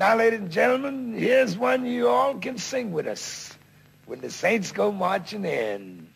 Now, ladies and gentlemen, here's one you all can sing with us. When the Saints go marching in.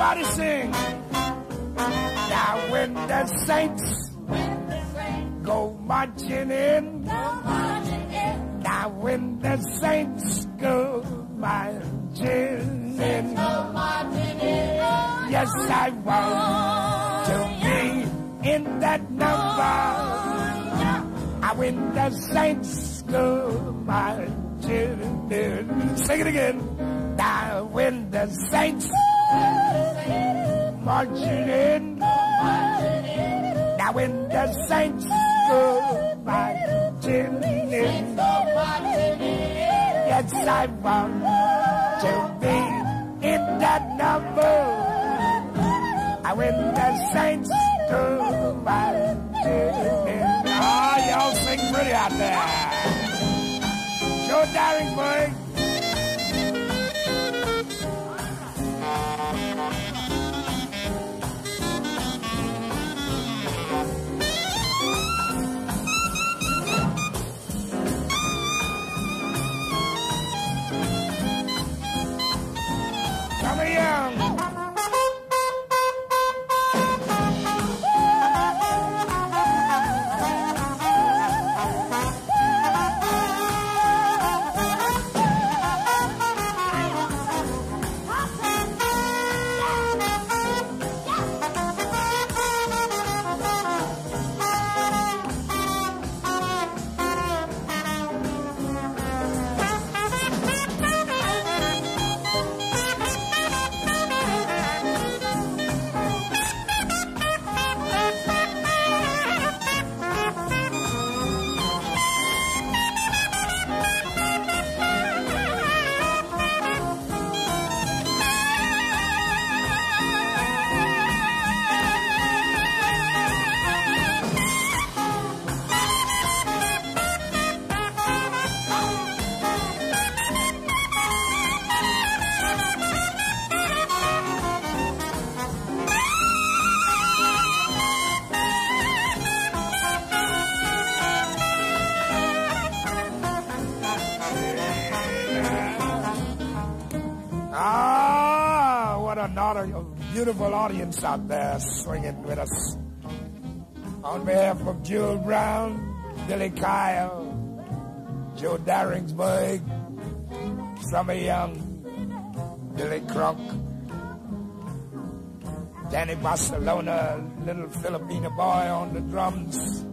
Everybody sing. Now when the saints go marching in, now when the saints go marching in, yes, I want to be in that number. I when the saints go marching in, sing it again. Now when the saints marching in, now when the saints go marching in, yes I want to be in that number. I when the saints go marching in. Ah, y'all sing pretty out there. Joe Darensbourg. Come Ah, what an audi- a beautiful audience out there swinging with us. On behalf of Jewel Brown, Billy Kyle, Joe Darensbourg, Trummy Young, Billy Cronk, Danny Barcelona, little Filipino boy on the drums,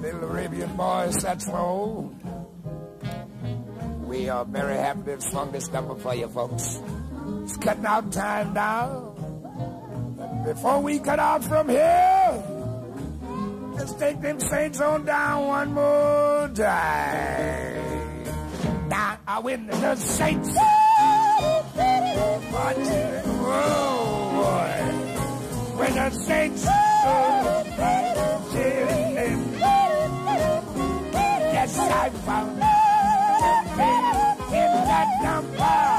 little Arabian boy saxophone we are very happy to sung this number for you folks. It's cutting out time now. Before we cut out from here, let's take them saints on down one more time. Now I win the saints. Oh boy. When the saints. Yes, I found Empire!